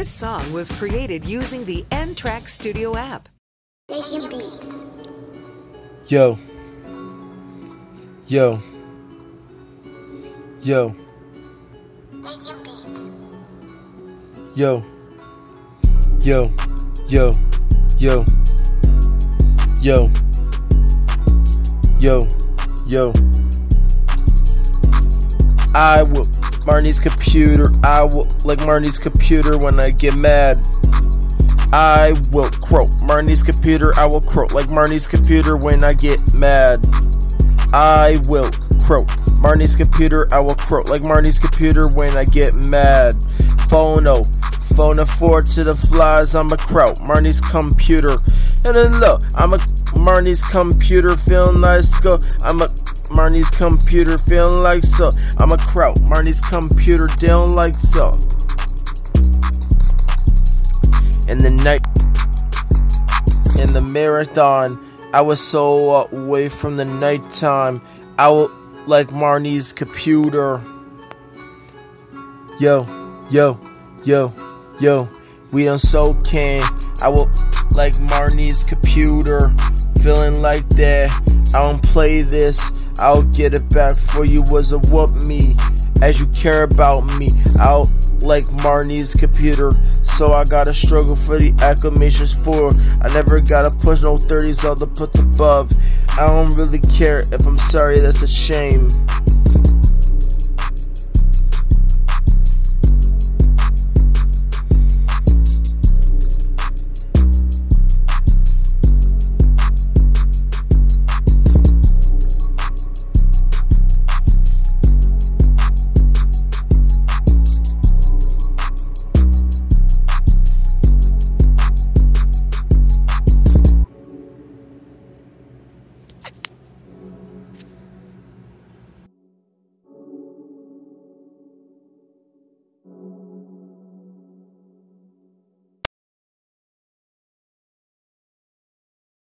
This song was created using the N Track Studio app. Making beats. Yo. Yo. Yo. Making beats. Yo. Yo. Yo. Yo. Yo. Yo. Yo. I will Marnie's computer. I will like Marnie's computer when I get mad. I will croak Marnie's computer. I will croak like Marnie's computer when I get mad. I will croak Marnie's computer. I will croak like Marnie's computer when I get mad. Phono, phone four to the flies. I'm a croak Marnie's computer. And then look, I'm a Marnie's computer feeling nice. Go, I'm a Marnie's computer feeling like so. I'm a croak Marnie's computer down like so. In the night, in the marathon, I was so away from the nighttime. I will like Marnie's computer. Yo, yo, yo, yo. We done so can. I will like Marnie's computer. Feeling like that. I don't play this. I'll get it back for you was a whoop me. As you care about me. I'll like Marnie's computer. So I gotta struggle for the acclamations for. I never gotta push no 30s, all to put above. I don't really care if I'm sorry, that's a shame.